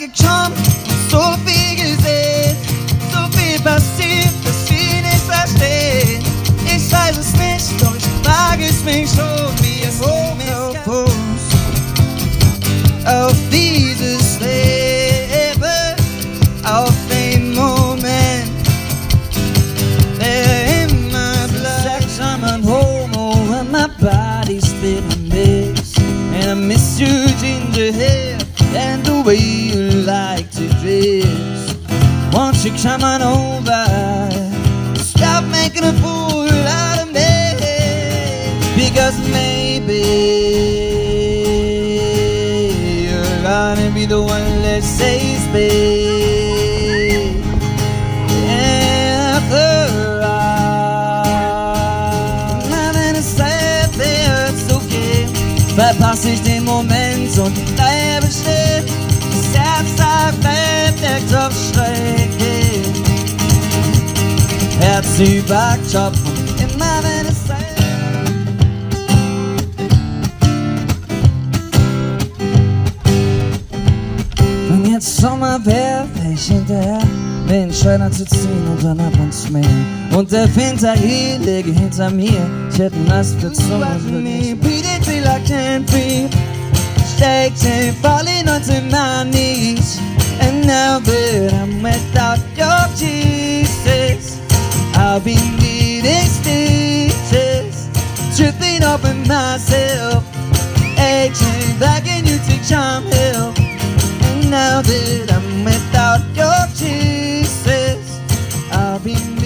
magic charm. Solo fíjese, solo passiv, passiv nicht verstehen Ich weiß es nicht, doch ich frage es mich schon, wie es um auf dieses Leben, auf den Moment. Sex, I'm a homo oh, and my body's been a mess. And I miss you ginger hair and the way you Chick, come on over. Stop making a fool out of me. Because maybe you're gonna be the one that saves me. After all, Nein, es sei jetzt okay. Verpasse ich den Kopf und immer wenn es sei. Wenn jetzt Sommer wär, ich hinterher, den Scheiner zu ziehen und dann ab ins Meer. Und der Winter hier läge hinter mir, ich hätte nass für Zunge und me, beat it till I can't breathe. Shake, shake, falling onto my knees. I've been getting stitches Tripping up in myself Aging back and you to charm help Now that I'm without your kisses I'll be.